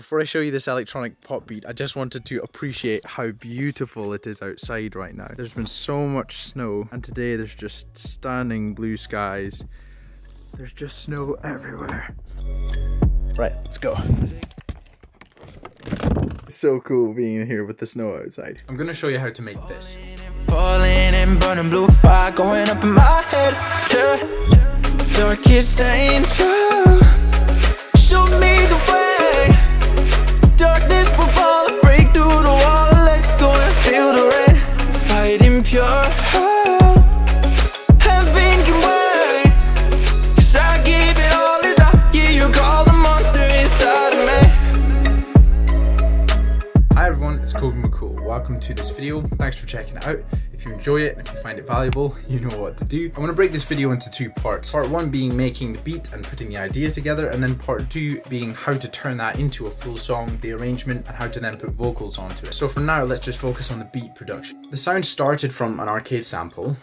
Before I show you this electronic pop beat, I just wanted to appreciate how beautiful it is outside right now. There's been so much snow and today there's just stunning blue skies. There's just snow everywhere. Right, let's go. It's so cool being here with the snow outside. I'm gonna show you how to make this. Falling and burning blue fire going up in my head. Yeah. Darkest angel, show me everyone, it's Kobi McCoull. Welcome to this video. Thanks for checking it out. If you enjoy it and if you find it valuable, you know what to do. I'm gonna break this video into two parts. Part one being making the beat and putting the idea together, and then part two being how to turn that into a full song, the arrangement, and how to then put vocals onto it. So for now, let's just focus on the beat production. The sound started from an arcade sample,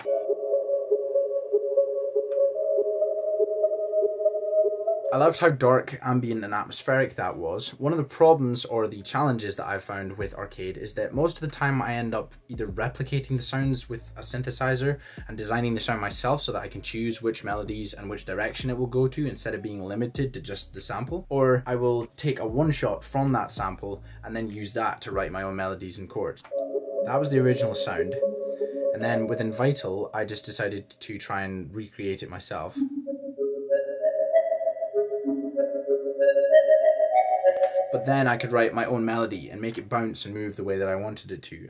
I loved how dark, ambient and atmospheric that was. One of the problems or the challenges that I've found with arcade is that most of the time I end up either replicating the sounds with a synthesizer and designing the sound myself so that I can choose which melodies and which direction it will go to instead of being limited to just the sample. Or I will take a one shot from that sample and then use that to write my own melodies and chords. That was the original sound. And then within Vital, I just decided to try and recreate it myself. But then I could write my own melody and make it bounce and move the way that I wanted it to.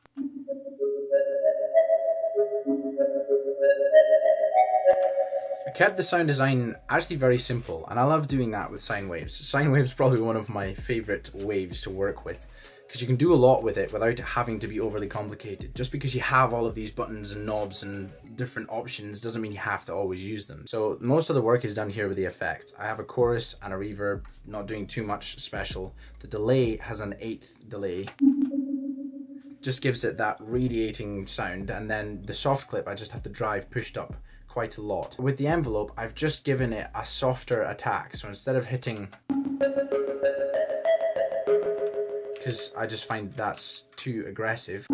I kept the sound design actually very simple and I love doing that with sine waves. Sine waves probably one of my favorite waves to work with because you can do a lot with it without it having to be overly complicated. Just because you have all of these buttons and knobs and different options doesn't mean you have to always use them. So most of the work is done here with the effect. I have a chorus and a reverb, not doing too much special. The delay has an eighth delay. Just gives it that radiating sound and then the soft clip I just have to drive pushed up quite a lot. With the envelope I've just given it a softer attack so instead of hitting because I just find that's too aggressive.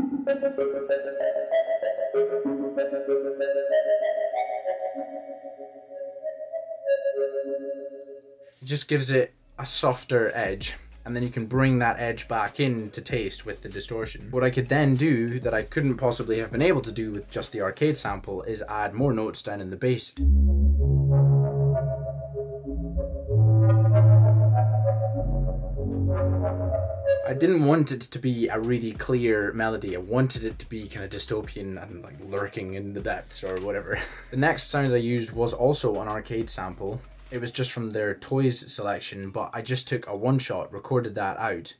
It just gives it a softer edge and then you can bring that edge back in to taste with the distortion. What I could then do that I couldn't possibly have been able to do with just the arcade sample is add more notes down in the bass. Didn't want it to be a really clear melody. I wanted it to be kind of dystopian and like lurking in the depths or whatever. the next sound I used was also an arcade sample. It was just from their toys selection, but I just took a one shot, recorded that out.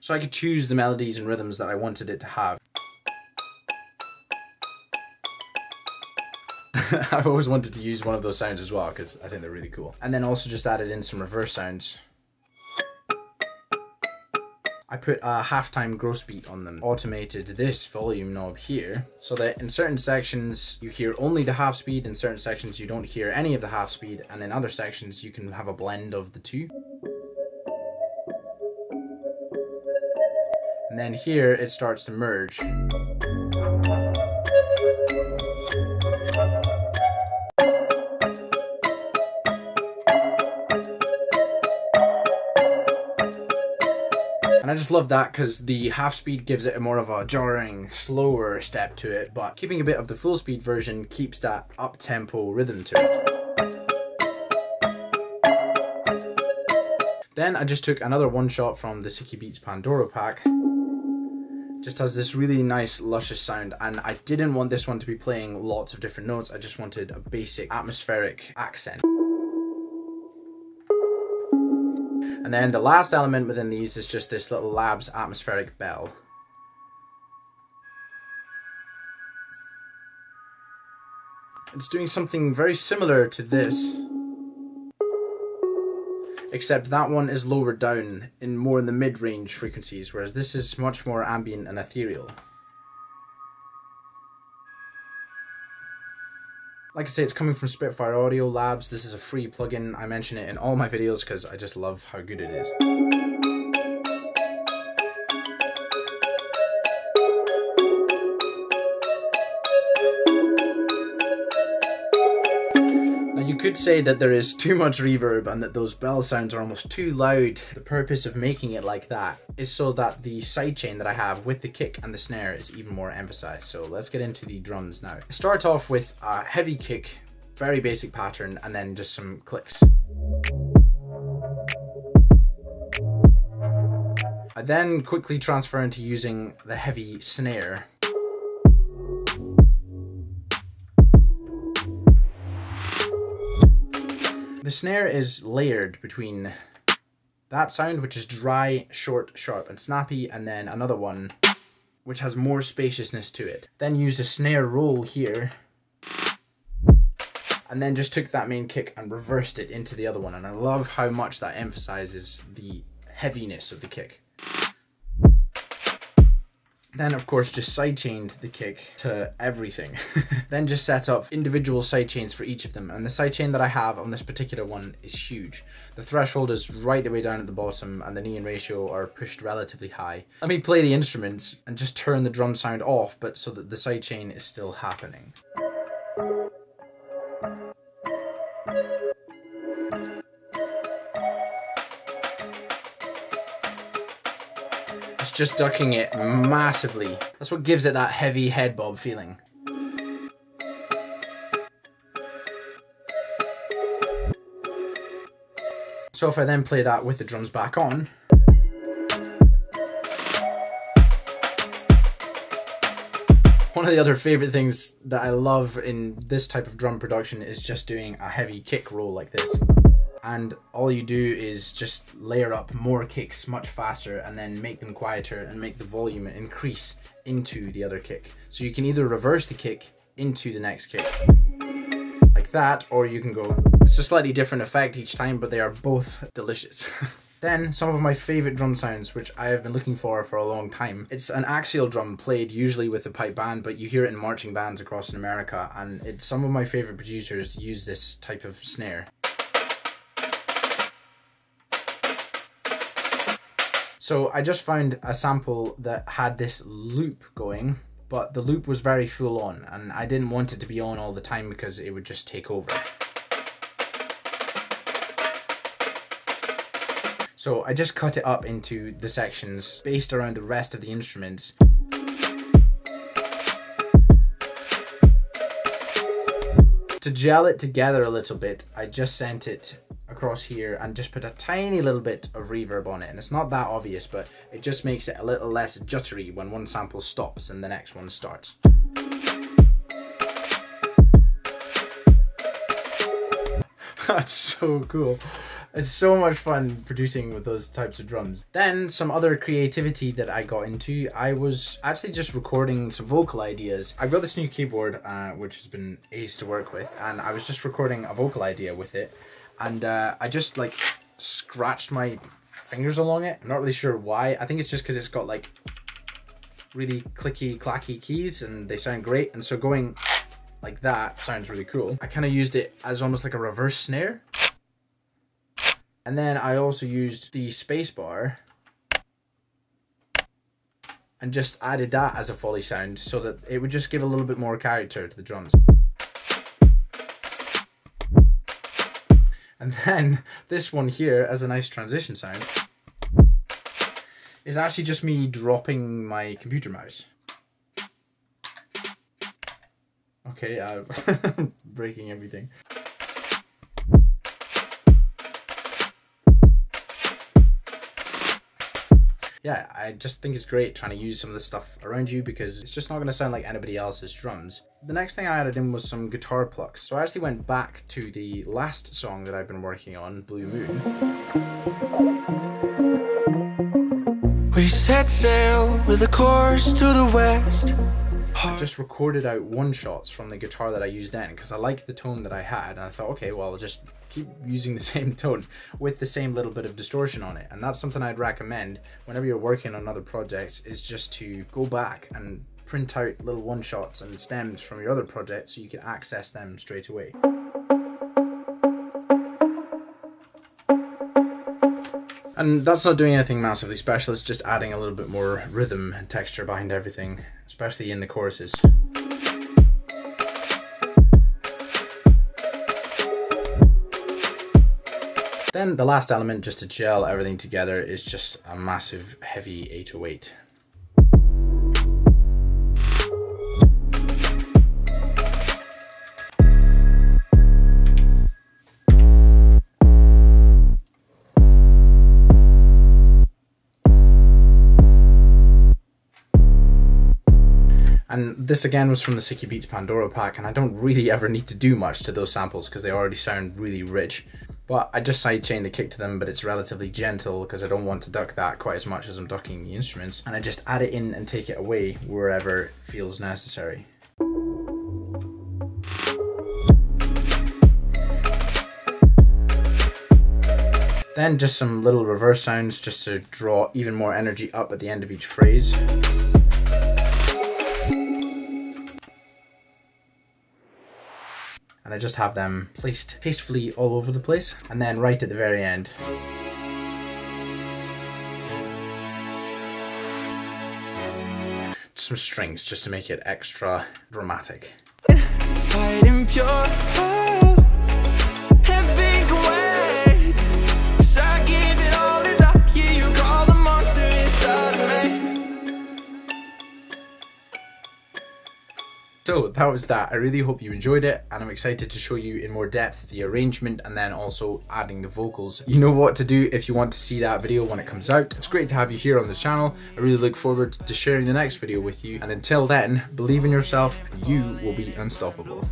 So I could choose the melodies and rhythms that I wanted it to have. I've always wanted to use one of those sounds as well because I think they're really cool. And then also just added in some reverse sounds I put a halftime gross beat on them, automated this volume knob here, so that in certain sections you hear only the half speed, in certain sections you don't hear any of the half speed, and in other sections you can have a blend of the two. And then here it starts to merge. And I just love that because the half speed gives it a more of a jarring, slower step to it, but keeping a bit of the full speed version keeps that up tempo rhythm to it. Then I just took another one shot from the Sicky Beats Pandora pack. Just has this really nice luscious sound and I didn't want this one to be playing lots of different notes, I just wanted a basic atmospheric accent. And then the last element within these is just this little labs atmospheric bell. It's doing something very similar to this, except that one is lower down in more in the mid-range frequencies, whereas this is much more ambient and ethereal. Like I say, it's coming from Spitfire Audio Labs. This is a free plugin. I mention it in all my videos because I just love how good it is. Could say that there is too much reverb and that those bell sounds are almost too loud. The purpose of making it like that is so that the sidechain that I have with the kick and the snare is even more emphasized. So let's get into the drums now. Start off with a heavy kick, very basic pattern, and then just some clicks. I then quickly transfer into using the heavy snare The snare is layered between that sound, which is dry, short, sharp, and snappy, and then another one which has more spaciousness to it. Then used a snare roll here, and then just took that main kick and reversed it into the other one. And I love how much that emphasizes the heaviness of the kick. Then of course just sidechained the kick to everything. then just set up individual sidechains for each of them. And the sidechain that I have on this particular one is huge. The threshold is right the way down at the bottom and the knee and ratio are pushed relatively high. Let me play the instruments and just turn the drum sound off but so that the sidechain is still happening. Just ducking it massively. That's what gives it that heavy head bob feeling. So if I then play that with the drums back on, One of the other favorite things that I love in this type of drum production is just doing a heavy kick roll like this and all you do is just layer up more kicks much faster and then make them quieter and make the volume increase into the other kick. So you can either reverse the kick into the next kick like that or you can go it's a slightly different effect each time but they are both delicious. Then, some of my favourite drum sounds, which I have been looking for for a long time. It's an axial drum played usually with a pipe band, but you hear it in marching bands across in America, and it's some of my favourite producers use this type of snare. So I just found a sample that had this loop going, but the loop was very full on and I didn't want it to be on all the time because it would just take over. So I just cut it up into the sections based around the rest of the instruments. To gel it together a little bit, I just sent it across here and just put a tiny little bit of reverb on it. And it's not that obvious, but it just makes it a little less jittery when one sample stops and the next one starts. That's so cool. It's so much fun producing with those types of drums. Then some other creativity that I got into, I was actually just recording some vocal ideas. I've got this new keyboard, uh, which has been ace to work with, and I was just recording a vocal idea with it and uh, I just like scratched my fingers along it. I'm not really sure why. I think it's just because it's got like really clicky clacky keys and they sound great. And so going like that sounds really cool. I kind of used it as almost like a reverse snare. And then I also used the spacebar and just added that as a foley sound so that it would just give a little bit more character to the drums. And then this one here as a nice transition sound is actually just me dropping my computer mouse. Okay, I'm uh, breaking everything. Yeah, I just think it's great trying to use some of the stuff around you because it's just not going to sound like anybody else's drums. The next thing I added in was some guitar plucks. So I actually went back to the last song that I've been working on, Blue Moon. We set sail with a course to the west. I just recorded out one shots from the guitar that I used then because I liked the tone that I had and I thought okay well I'll just keep using the same tone with the same little bit of distortion on it and that's something I'd recommend whenever you're working on other projects is just to go back and print out little one shots and stems from your other projects so you can access them straight away. And that's not doing anything massively special, it's just adding a little bit more rhythm and texture behind everything, especially in the choruses. Then the last element, just to gel everything together, is just a massive heavy 808. This again was from the Sicky Beats Pandora pack, and I don't really ever need to do much to those samples because they already sound really rich. But I just sidechain the kick to them, but it's relatively gentle because I don't want to duck that quite as much as I'm ducking the instruments. And I just add it in and take it away wherever feels necessary. Then just some little reverse sounds just to draw even more energy up at the end of each phrase. And I just have them placed tastefully all over the place. And then right at the very end, some strings just to make it extra dramatic. So that was that. I really hope you enjoyed it and I'm excited to show you in more depth the arrangement and then also adding the vocals. You know what to do if you want to see that video when it comes out. It's great to have you here on the channel. I really look forward to sharing the next video with you and until then, believe in yourself and you will be unstoppable.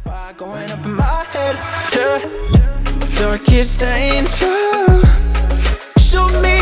Me